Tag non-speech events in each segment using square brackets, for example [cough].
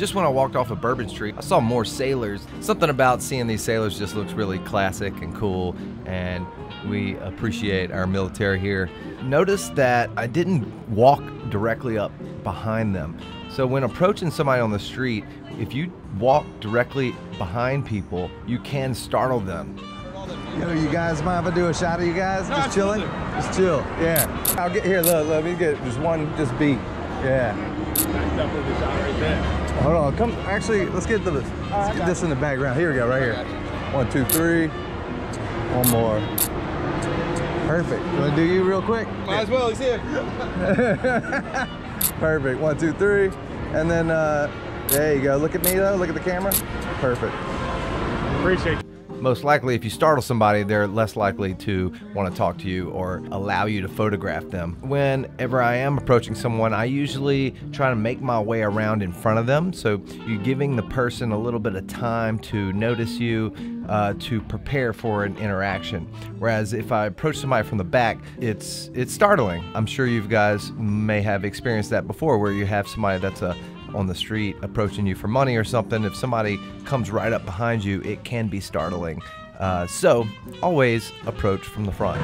I walked off of Bourbon Street, I saw more sailors. Something about seeing these sailors just looks really classic and cool, and we appreciate our military here. Notice that I didn't walk directly up behind them. So when approaching somebody on the street, if you walk directly behind people, you can startle them. Yo, you guys mind if I do a shot of you guys? Just chilling? Just chill. Yeah. I'll get here. Look, let me get just one, just beat. Yeah. Hold on. Come. Actually, let's get to this. Let's get this in the background. Here we go. Right here. One, two, three. One more. Perfect. You want to do you real quick? Might as well, he's here. [laughs] Perfect. One, two, three. And then, uh, there you go. Look at me though. Look at the camera. Perfect. Appreciate it. Most likely, if you startle somebody, they're less likely to want to talk to you or allow you to photograph them. Whenever I am approaching someone, I usually try to make my way around in front of them. So you're giving the person a little bit of time to notice you, uh, to prepare for an interaction. Whereas if I approach somebody from the back, it's it's startling. I'm sure you guys may have experienced that before, where you have somebody that's a on the street approaching you for money or something, if somebody comes right up behind you, it can be startling. Uh, so always approach from the front.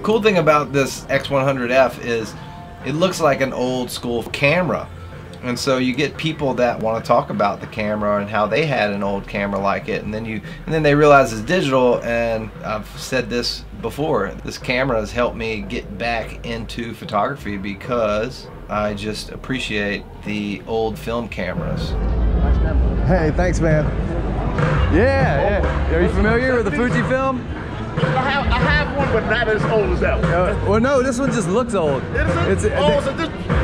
The cool thing about this X100F is it looks like an old school camera. And so you get people that want to talk about the camera and how they had an old camera like it and then you and then they realize it's digital and I've said this before. This camera has helped me get back into photography because I just appreciate the old film cameras. Hey, thanks, man. Yeah, yeah. Are you familiar with the Fujifilm? I have, I have one, but not as old as that one. Uh, well, no, this one just looks old. Is it? It's, old. so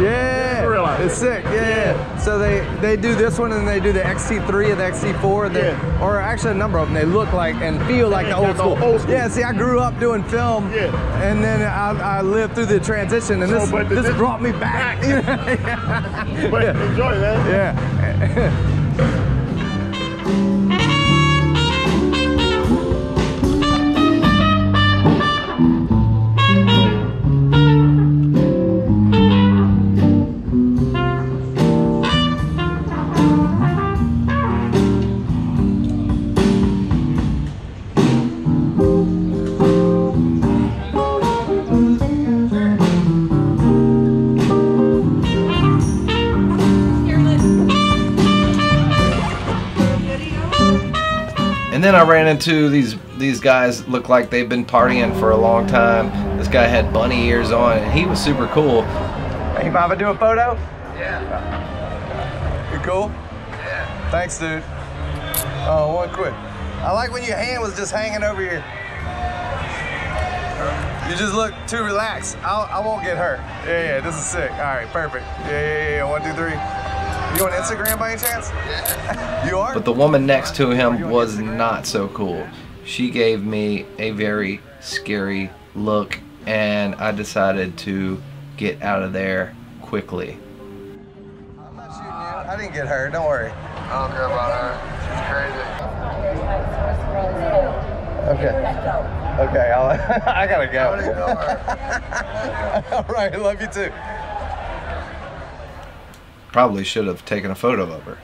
Yeah, it's sick. Yeah, yeah. So they they do this one and they do the XT3 and the XT4, and Yeah. or actually a number of them. They look like and feel like the old school. old school. Yeah. See, I grew up doing film, Yeah. and then I, I lived through the transition, and So, this this this- brought me back. [laughs] but enjoy that. yeah. [laughs] I ran into these these guys look like they've been partying for a long time. This guy had bunny ears on and he was super cool. Hey, Bob, I do a photo? Yeah. You cool? Yeah. Thanks, dude. Oh, one quick. I like when your hand was just hanging over your. You just look too relaxed. I'll, I won't get hurt. Yeah, yeah, this is sick. All right, perfect. Yeah, yeah, yeah. One, two, three. You on Instagram by any chance? Yeah. [laughs] you are? But the woman next to him was not so cool. She gave me a very scary look and I decided to get out of there quickly. I'm not shooting you. I didn't get hurt. Don't worry. I don't care about her. She's crazy. Okay. Okay, I'll, [laughs] I gotta go. I don't even know her. All right, love you too. Probably should have taken a photo of her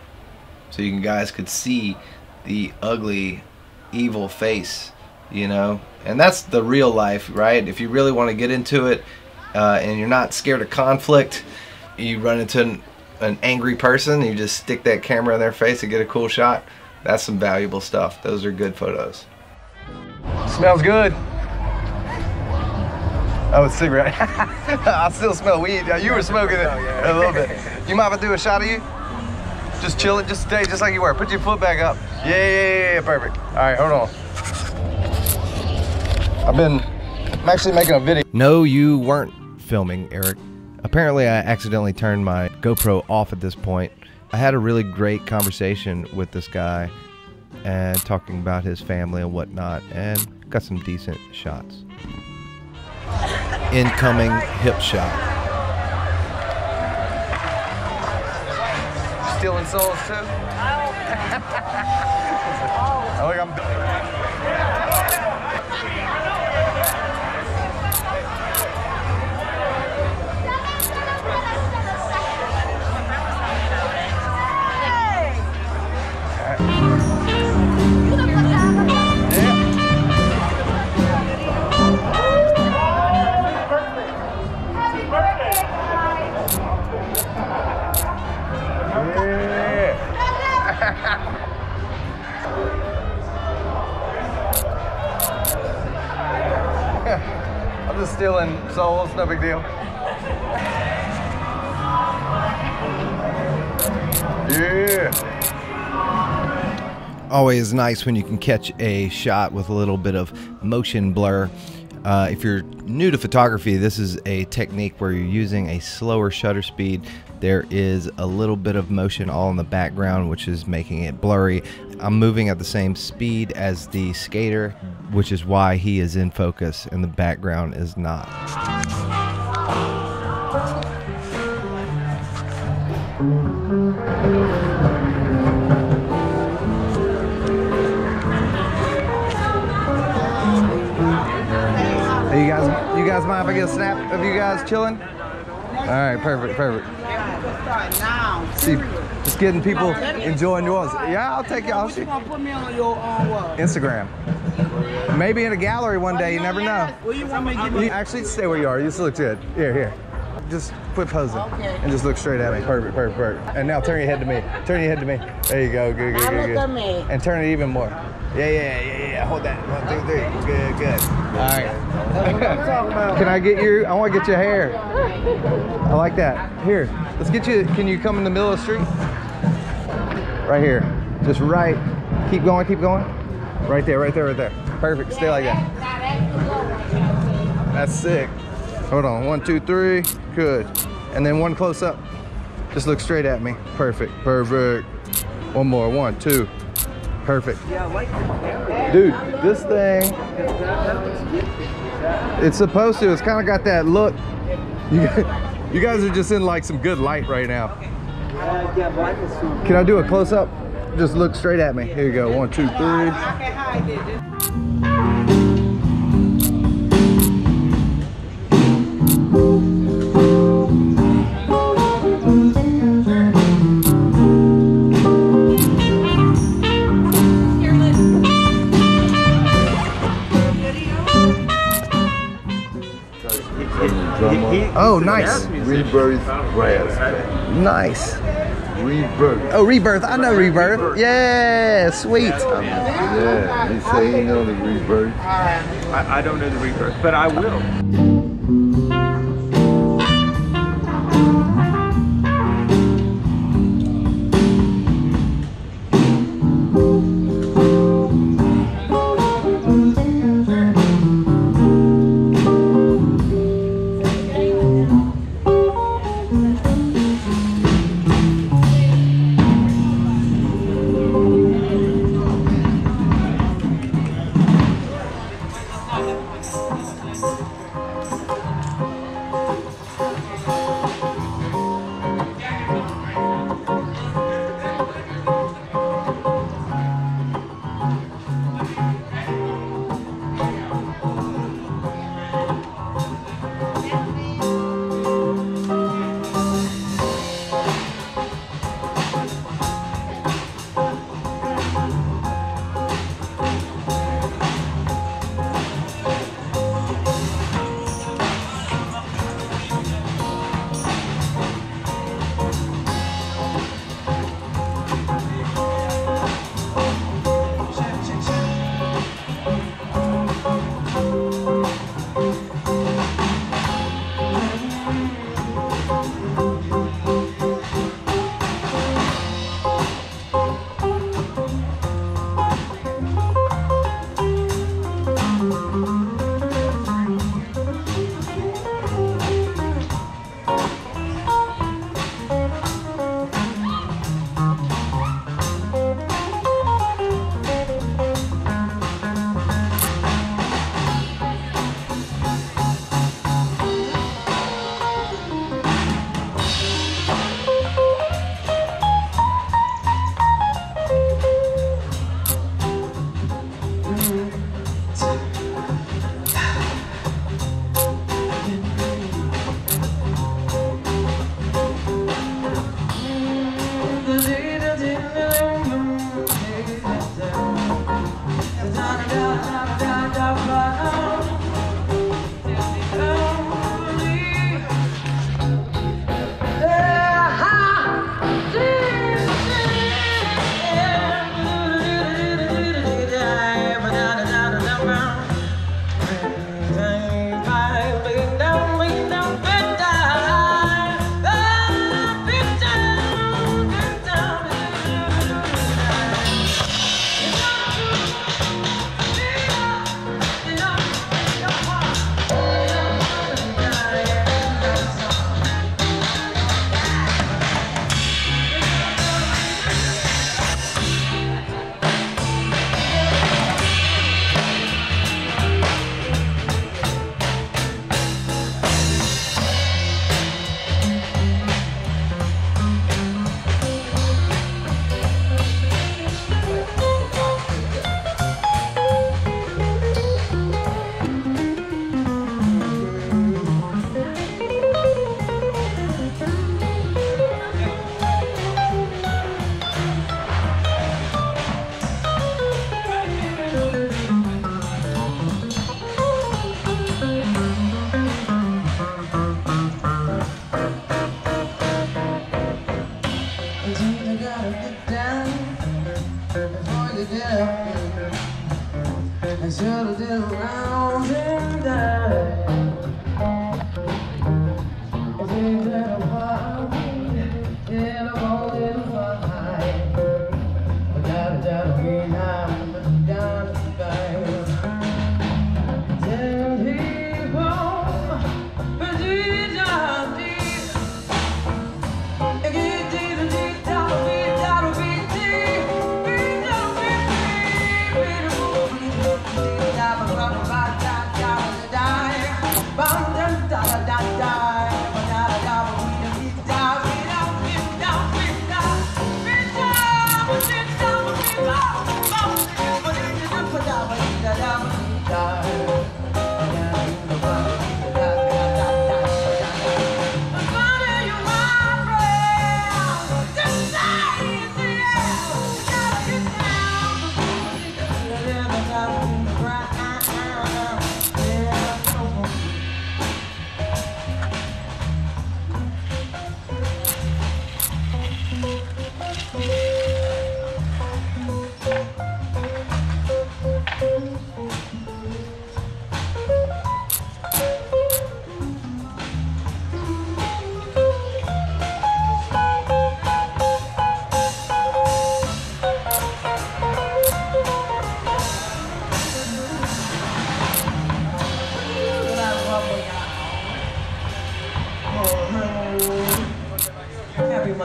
so you guys could see the ugly, evil face, you know? And that's the real life, right? If you really want to get into it uh, and you're not scared of conflict, you run into an, an angry person, you just stick that camera in their face and get a cool shot. That's some valuable stuff. Those are good photos. Smells good. Oh, it's cigarette. [laughs] I still smell weed. You were smoking it a little bit. You mind if I do a shot of you? Just chill it, just stay just like you were. Put your foot back up. Yeah, yeah, yeah, yeah, perfect. All right, hold on. I've been I'm actually making a video. No, you weren't filming, Eric. Apparently, I accidentally turned my GoPro off at this point. I had a really great conversation with this guy and talking about his family and whatnot, and got some decent shots. Incoming hip shot. Stealing souls too? oh, look, [laughs] I'm. I'm just stealing souls, no big deal. Yeah. Always nice when you can catch a shot with a little bit of motion blur. Uh, if you're new to photography, this is a technique where you're using a slower shutter speed. There is a little bit of motion all in the background, which is making it blurry. I'm moving at the same speed as the skater, which is why he is in focus and the background is not. Mind if I get a snap of you guys chilling? All right, perfect, perfect. See, just getting people enjoying yours. Yeah, I'll take you. I'll shoot. gonna put me on your um. Instagram. Maybe in a gallery one day. You never know. You want me to give You me? actually stay where you are. You just look good. Here, here. Just quit posing and just look straight at me. Perfect, perfect, perfect. And now turn your head to me. Turn your head to me. There you go. Good, good, good, good. And turn it even more. Yeah, yeah, yeah, yeah. Hold that. One, two, three. Good, good. All right. [laughs] Can I get you? I want to get your hair. I like that. Here, let's get you. Can you come in the middle of the street? Right here. Just right. Keep going. Keep going. Right there. Right there. Right there. Perfect. Stay like that. That's sick. Hold on. One, two, three. Good. And then one close up. Just look straight at me. Perfect. Perfect. One more. One, two. Perfect. Dude, this thing. It's supposed to. It's kind of got that look. You guys, are just in like some good light right now. Can I do a close up? Just look straight at me. Here you go. One, two, three. Oh, nice. Rebirth brass band. Nice. Rebirth. Oh, Rebirth. I know Rebirth. Yeah, sweet. Yeah, he say he know the rebirth. I, I don't know the rebirth, but I will.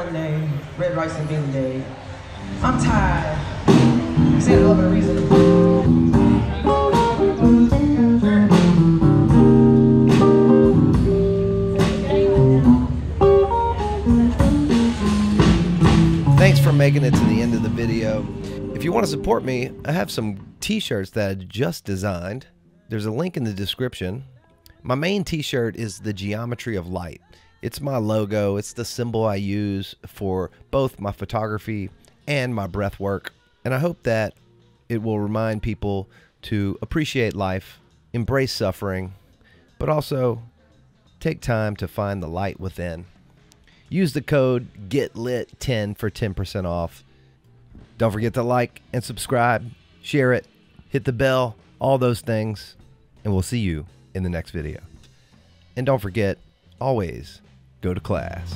Monday, red rice and bean day. I'm tired. I said love and reason. Thanks for making it to the end of the video. If you want to support me, I have some t-shirts that I just designed. There's a link in the description. My main t-shirt is the geometry of light. It's my logo. It's the symbol I use for both my photography and my breath work. And I hope that it will remind people to appreciate life, embrace suffering, but also take time to find the light within. Use the code GETLIT10 for 10% off. Don't forget to like and subscribe, share it, hit the bell, all those things, and we'll see you in the next video. And don't forget, always go to class.